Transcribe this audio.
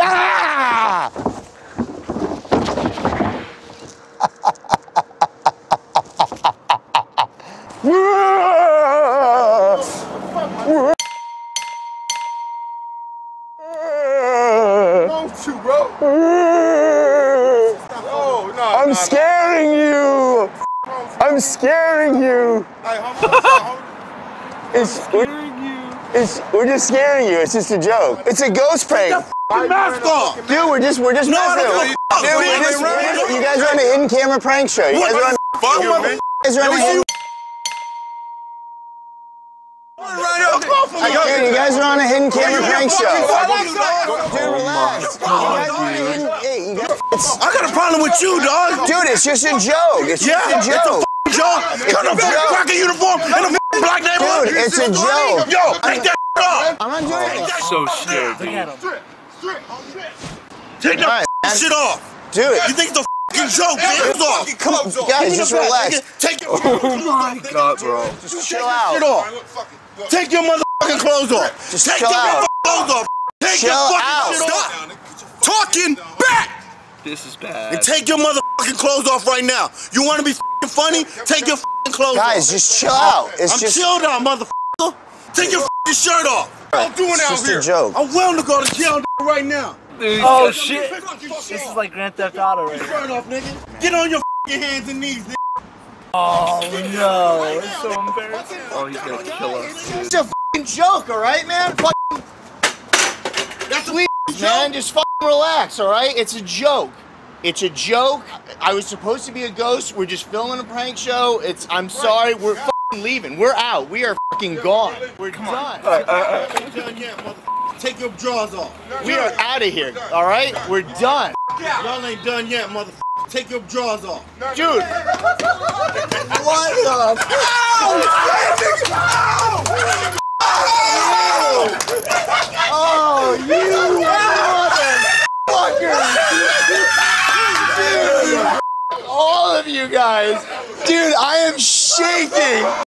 Ah! I'm scaring you. I'm scaring you. It's, we're just scaring you. It's just a joke. It's a ghost prank. Mask off. Dude, we're just we're just No, I don't give a fuck. Dude, we're just, we're just- you guys are on a hidden camera prank show. You guys are on. Fuck you, man. You guys are on a hidden. Dude, you guys are on a hidden camera prank show. Dude, oh relax. You guys are on a hidden. Hey, you guys. It's, I got a problem with you, dog. dude, it's just a joke. It's Yeah, just a it's a joke. f***ing joke. Cut a a cracker uniform in a f***ing black neighborhood. Dude, it's a joke. Yo, take that off. I'm not doing it. So scared, dude. Take that Alright, man. shit off. Do it. You think the f***ing joke, man? Off. Come on, guys, just relax. Take your oh God, bro. Just chill shit out. off. Take your motherfucking clothes off. Just Take chill your out. clothes off. Take Chill your fucking out. shit off. Talking back. This is bad. And take your motherfucking clothes off right now. You want to be f***ing funny? Take your f***ing clothes Guys, off. just chill out. It's I'm just. chilled out, motherfucker. Take your f***ing shirt off. I'm doing It's out just here. a joke. I'm willing to go to jail right now. oh shit. This This is like Grand Theft Auto right now. shirt off, nigga. Get on your f***ing hands and knees, nigga. Oh no, it's so embarrassing. Oh, he's gonna kill us. It's a fucking joke, all right, man? Fucking That's a joke. man. Just fucking relax, all right? It's a joke. It's a joke. I was supposed to be a ghost. We're just filming a prank show. It's. I'm sorry. We're fucking leaving. We're out. We are fucking gone. We're done. Ain't done yet, motherfucker. Take your drawers off. We are out of here. All right. We're done, Y'all ain't done yet, motherfucker. Take your drawers off. dude. What the? Oh, you motherfucker! Dude, all of you guys, dude, I am shaking.